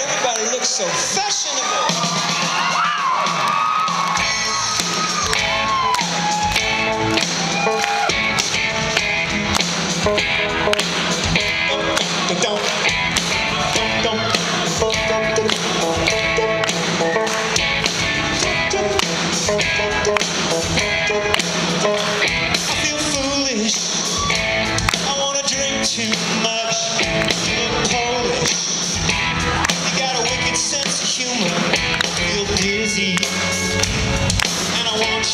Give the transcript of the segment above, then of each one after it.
everybody looks so fashionable.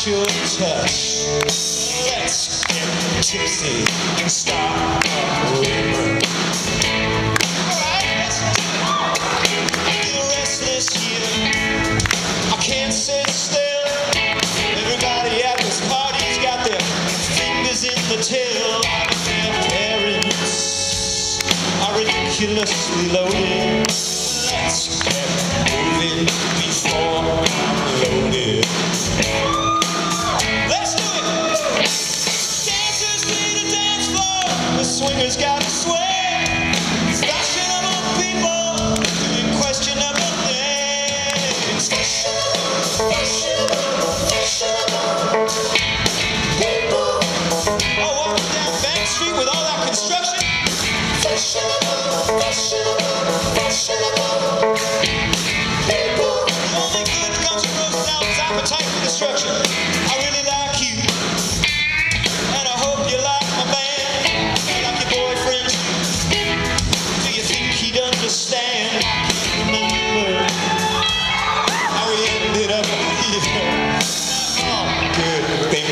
your touch. Let's get tipsy and start a river. Can't sit still. Everybody at this party's got their fingers in the their parents. Are ridiculously loaded. Let's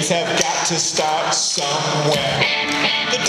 have got to start somewhere. The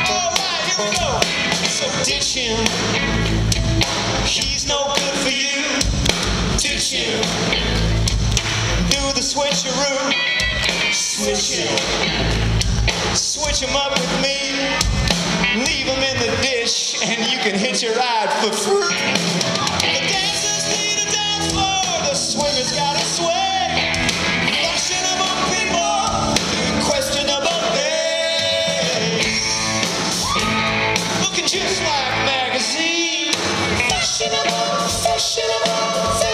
go. So ditch him. He's no good for you. Ditch him. Do the switcheroo. Switch him. Switch him up with me. Leave him in the dish and you can hit your ride for free.